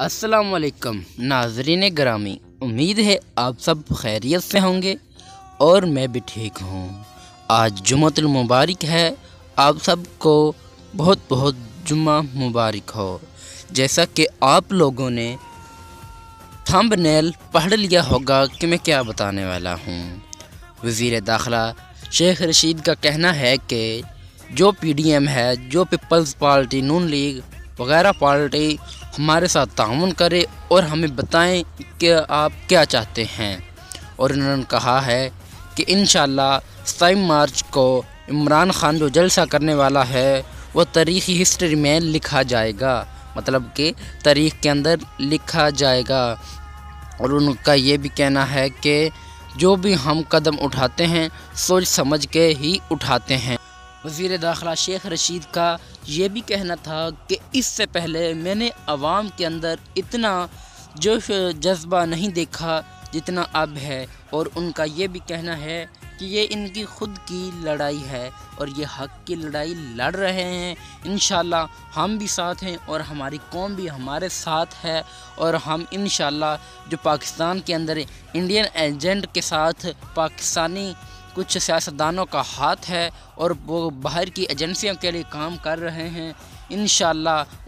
असलकम नाजरीन ग्रामी। उम्मीद है आप सब खैरियत से होंगे और मैं भी ठीक हूँ। आज जुमतुल मुबारक है आप सबको बहुत बहुत जुम्मा मुबारक हो। जैसा कि आप लोगों ने थंबनेल पढ़ लिया होगा कि मैं क्या बताने वाला हूँ। वज़ी दाखिला, शेख रशीद का कहना है कि जो पीडीएम है, जो पीपल्स पार्टी, नून लीग वगैरह पार्टी हमारे साथ ताउन करें और हमें बताएँ कि आप क्या चाहते हैं। और उन्होंने कहा है कि इन सताईस मार्च को इमरान खान जो जलसा करने वाला है, वो तारीख़ी हिस्ट्री में लिखा जाएगा। मतलब कि तारीख़ के अंदर लिखा जाएगा। और उनका ये भी कहना है कि जो भी हम कदम उठाते हैं, सोच समझ के ही उठाते हैं। वज़ी दाखिला शेख रशीद का ये भी कहना था कि इससे पहले मैंने आवाम के अंदर इतना जोश, जज्बा नहीं देखा जितना अब है। और उनका ये भी कहना है कि ये इनकी ख़ुद की लड़ाई है और ये हक की लड़ाई लड़ रहे हैं। इन हम भी साथ हैं और हमारी कौम भी हमारे साथ है और हम इन जो पाकिस्तान के अंदर इंडियन एजेंट के साथ पाकिस्तानी कुछ सियासतदानों का हाथ है और वो बाहर की एजेंसियों के लिए काम कर रहे हैं। इन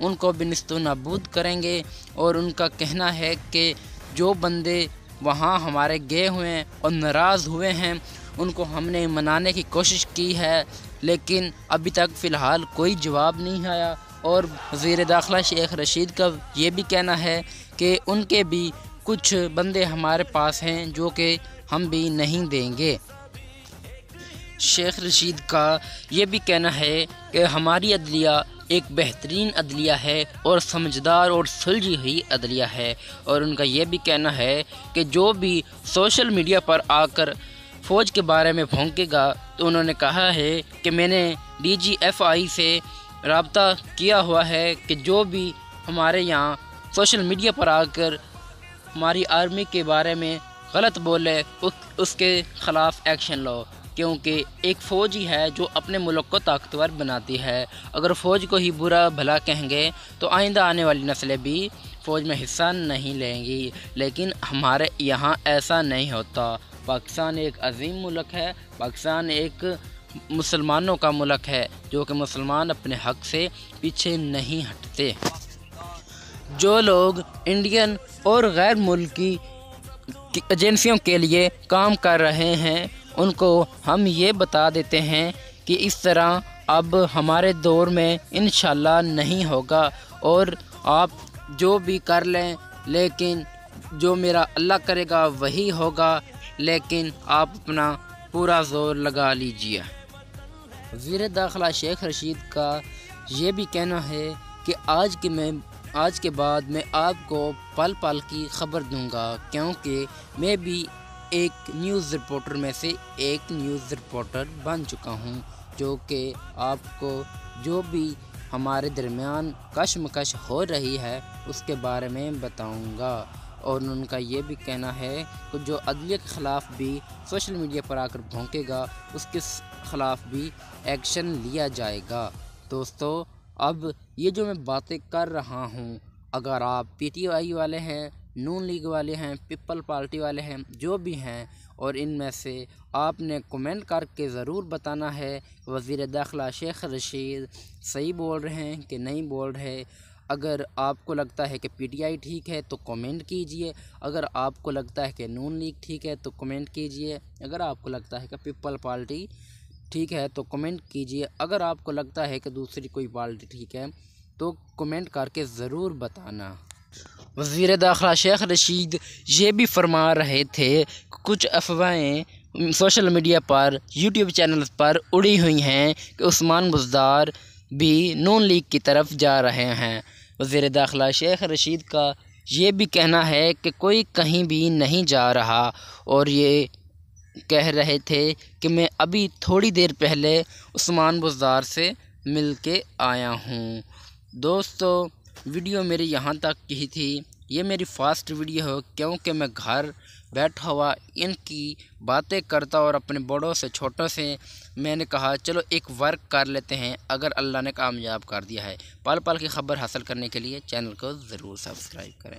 उनको भी नस्त नबूद करेंगे और उनका कहना है कि जो बंदे वहाँ हमारे गए हुए हैं और नाराज़ हुए हैं, उनको हमने मनाने की कोशिश की है, लेकिन अभी तक फ़िलहाल कोई जवाब नहीं आया। और वज़ी दाखिला शेख रशीद का ये भी कहना है कि उनके भी कुछ बंदे हमारे पास हैं जो कि हम भी नहीं देंगे। शेख रशीद का ये भी कहना है कि हमारी अदलिया एक बेहतरीन अदलिया है और समझदार और सुलझी हुई अदलिया है। और उनका यह भी कहना है कि जो भी सोशल मीडिया पर आकर फ़ौज के बारे में भोंकेगा तो उन्होंने कहा है कि मैंने डीजीएफआई से रबता किया हुआ है कि जो भी हमारे यहाँ सोशल मीडिया पर आकर हमारी आर्मी के बारे में गलत बोले उस, उसके ख़िलाफ़ एक्शन लो। क्योंकि एक फ़ौज ही है जो अपने मुल्क को ताकतवर बनाती है। अगर फ़ौज को ही बुरा भला कहेंगे तो आइंदा आने वाली नस्लें भी फ़ौज में हिस्सा नहीं लेंगी। लेकिन हमारे यहाँ ऐसा नहीं होता। पाकिस्तान एक अजीम मुल्क है। पाकिस्तान एक मुसलमानों का मुल्क है, जो कि मुसलमान अपने हक से पीछे नहीं हटते। जो लोग इंडियन और गैर मुल्की एजेंसियों के लिए काम कर रहे हैं उनको हम ये बता देते हैं कि इस तरह अब हमारे दौर में इन नहीं होगा और आप जो भी कर लें, लेकिन जो मेरा अल्लाह करेगा वही होगा, लेकिन आप अपना पूरा ज़ोर लगा लीजिए। वज़ी दाखिला शेख रशीद का ये भी कहना है कि आज के मैं, आज के बाद मैं आपको पल पल की खबर दूँगा, क्योंकि मैं भी एक न्यूज़ रिपोर्टर में से एक न्यूज़ रिपोर्टर बन चुका हूँ, जो कि आपको जो भी हमारे दरमियान कशमकश हो रही है, उसके बारे में बताऊँगा। और उनका ये भी कहना है कि जो अदलिया के ख़िलाफ़ भी सोशल मीडिया पर आकर भोंकेगा, उसके ख़िलाफ़ भी एक्शन लिया जाएगा। दोस्तों, अब ये जो मैं बातें कर रहा हूँ, अगर आप पीटीआई वाले हैं नून लीग वाले हैं, पीपल पार्टी वाले हैं, जो भी हैं, और इनमें से आपने कमेंट करके ज़रूर बताना है। वज़ी दाखिला शेख रशीद सही बोल रहे हैं कि नहीं बोल रहे? अगर आपको लगता है कि पीटीआई ठीक है तो कमेंट कीजिए। अगर आपको लगता है कि नून लीग ठीक है तो कमेंट कीजिए। अगर आपको लगता है कि पीपल पार्टी ठीक है तो कमेंट कीजिए। अगर आपको लगता है कि दूसरी कोई पार्टी ठीक है तो कमेंट करके ज़रूर बताना। वज़ी दाखिला शेख रशीद ये भी फरमा रहे थे, कुछ अफवाहें सोशल मीडिया पर, यूट्यूब चैनल पर उड़ी हुई हैं कि उस्मान बुजदार भी नून लीग की तरफ़ जा रहे हैं। वज़ी दाखिला शेख रशीद का ये भी कहना है कि कोई कहीं भी नहीं जा रहा और ये कह रहे थे कि मैं अभी थोड़ी देर पहले उस्मान बुजदार से मिल के आया हूँ। दोस्तों वीडियो मेरी यहाँ तक की थी। ये मेरी फास्ट वीडियो है, क्योंकि मैं घर बैठा हुआ, इनकी बातें करता और अपने बड़ों से छोटों से मैंने कहा, चलो एक वर्क कर लेते हैं, अगर अल्लाह ने कामयाब कर दिया है। पल पल की खबर हासिल करने के लिए चैनल को ज़रूर सब्सक्राइब करें।